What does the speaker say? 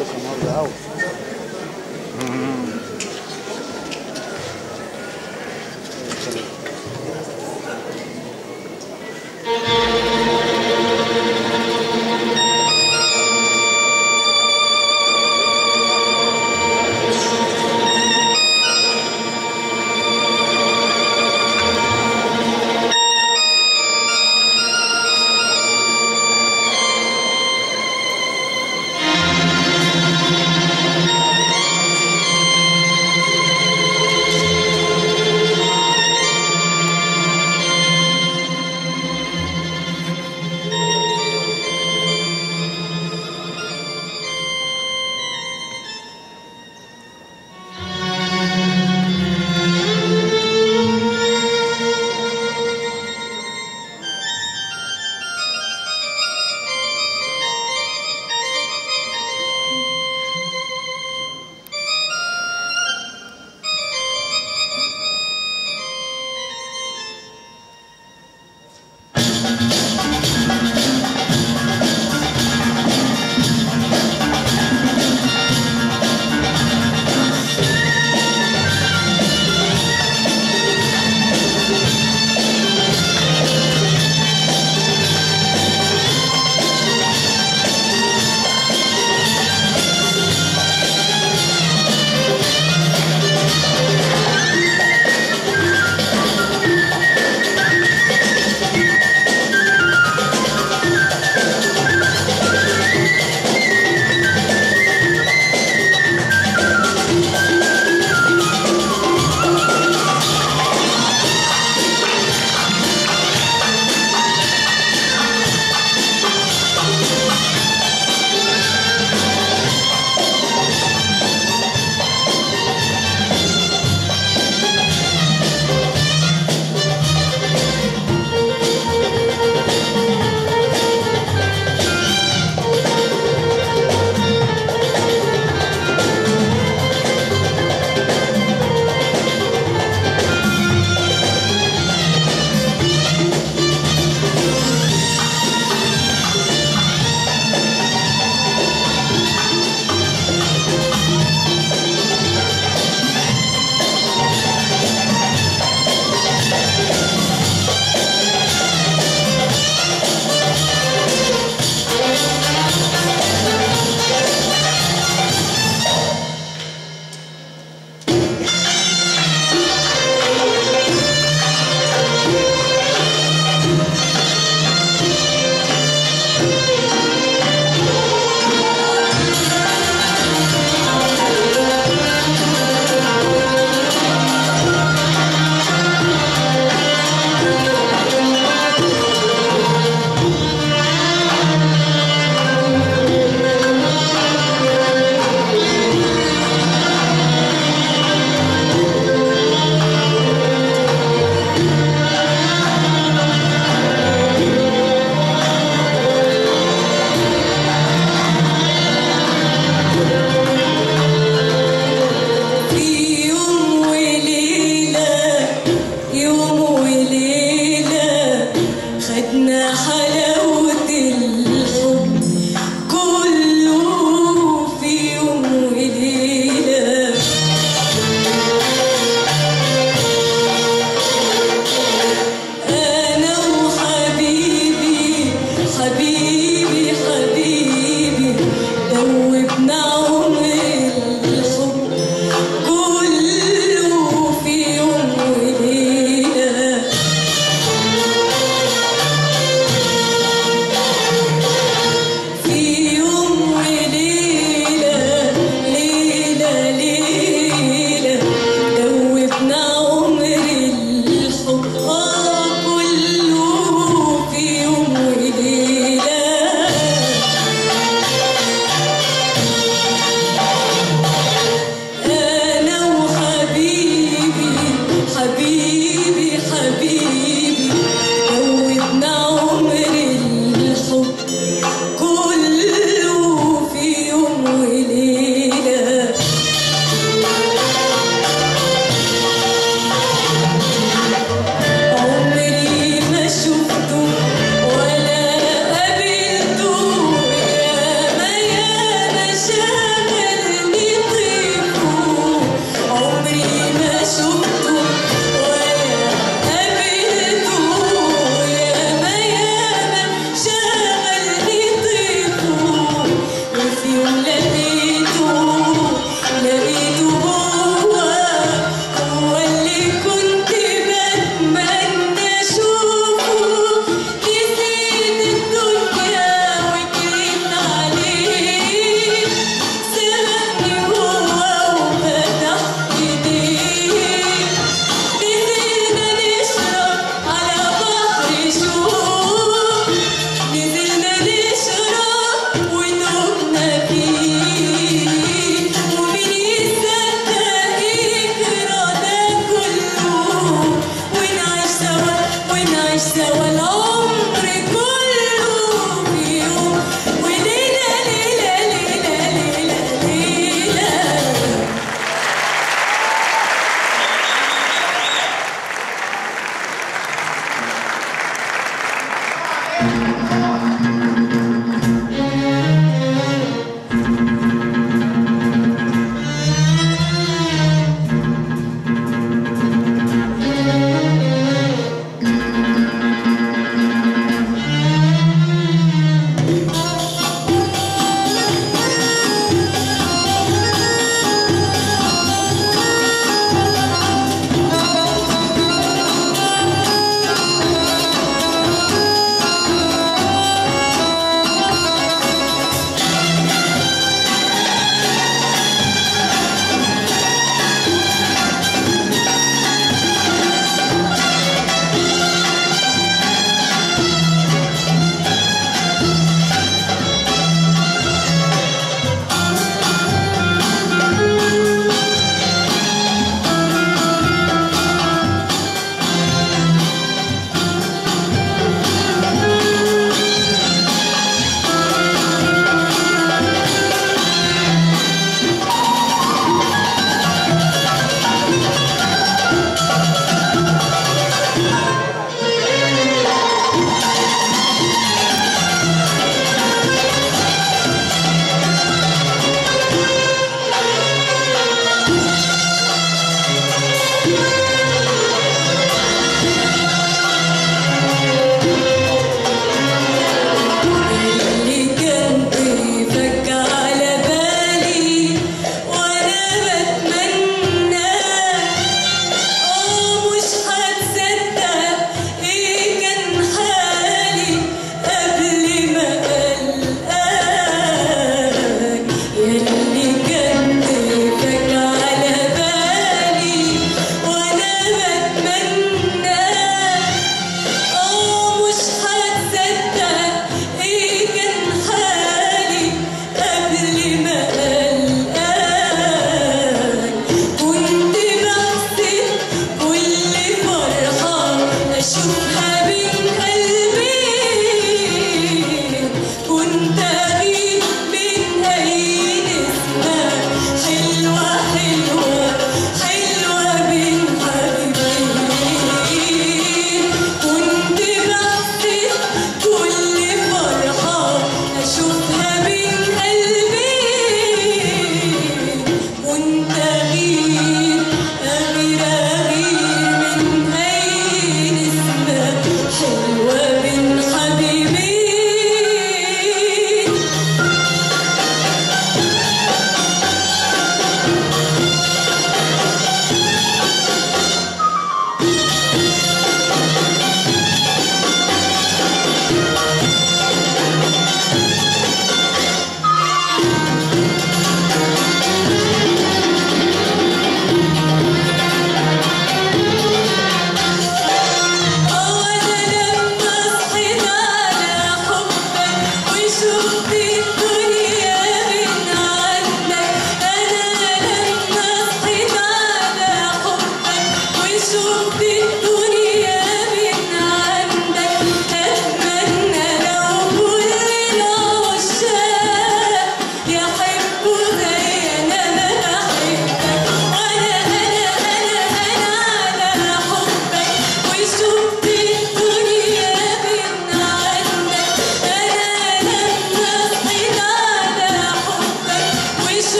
pelo canal da Alfa. Hum.